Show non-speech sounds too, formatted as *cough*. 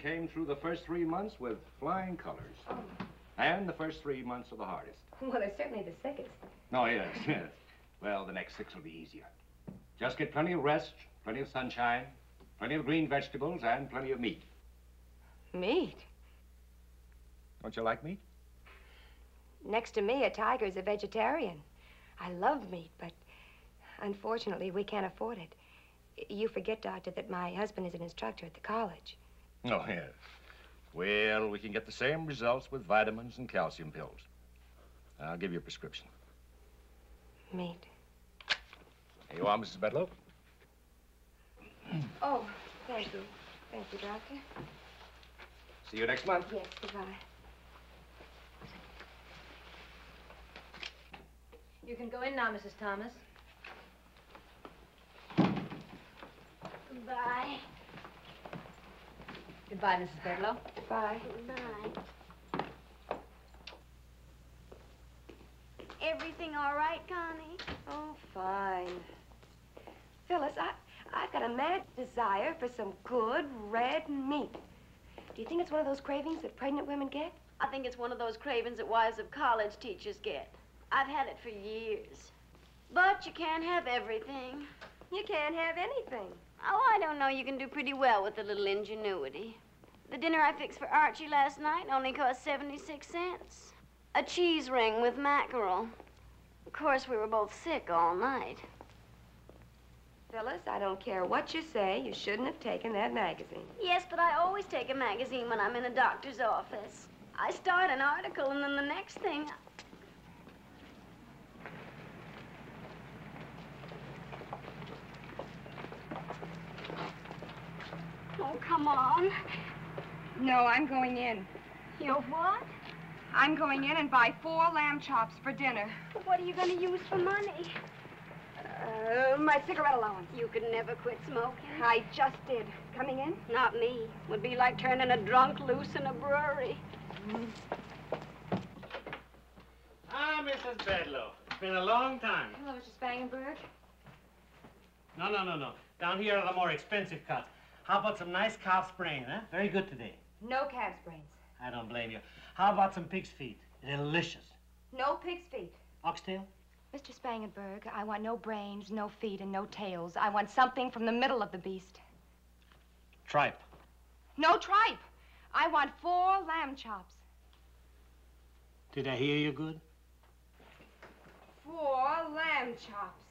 came through the first three months with flying colors. Oh. And the first three months are the hardest. Well, they're certainly the sickest. Oh, yes, yes. Well, the next six will be easier. Just get plenty of rest, plenty of sunshine, plenty of green vegetables, and plenty of meat. Meat? Don't you like meat? Next to me, a tiger's a vegetarian. I love meat, but unfortunately, we can't afford it. You forget, Doctor, that my husband is an instructor at the college. Oh, yes. Well, we can get the same results with vitamins and calcium pills. I'll give you a prescription. Meat. Here you are, Mrs. Bedloe. *clears throat* Oh, thank you. Thank you, Doctor. See you next month. Yes, goodbye. You can go in now, Mrs. Thomas. Goodbye. Goodbye, Mrs. Bedloe. Goodbye. Goodbye. Everything all right, Connie? Oh, fine. Phyllis, I, I've got a mad desire for some good red meat. Do you think it's one of those cravings that pregnant women get? I think it's one of those cravings that wives of college teachers get. I've had it for years. But you can't have everything. You can't have anything. Oh, I don't know. You can do pretty well with a little ingenuity. The dinner I fixed for Archie last night only cost 76 cents. A cheese ring with mackerel. Of course, we were both sick all night. Phyllis, I don't care what you say. You shouldn't have taken that magazine. Yes, but I always take a magazine when I'm in a doctor's office. I start an article, and then the next thing. Oh, come on. No, I'm going in. You're what? I'm going in and buy four lamb chops for dinner. What are you going to use for money? Uh, my cigarette allowance. You could never quit smoking. I just did. Coming in? Not me. Would be like turning a drunk loose in a brewery. Ah, Mrs. Bedloe. It's been a long time. Hello, Mr. Spangenberg. No, no, no, no. Down here are the more expensive cuts. How about some nice calf's brain, huh? Very good today. No calf's brains. I don't blame you. How about some pig's feet? Delicious. No pig's feet. Oxtail? Mr. Spangenberg, I want no brains, no feet, and no tails. I want something from the middle of the beast. Tripe. No tripe. I want four lamb chops. Did I hear you good? Four lamb chops.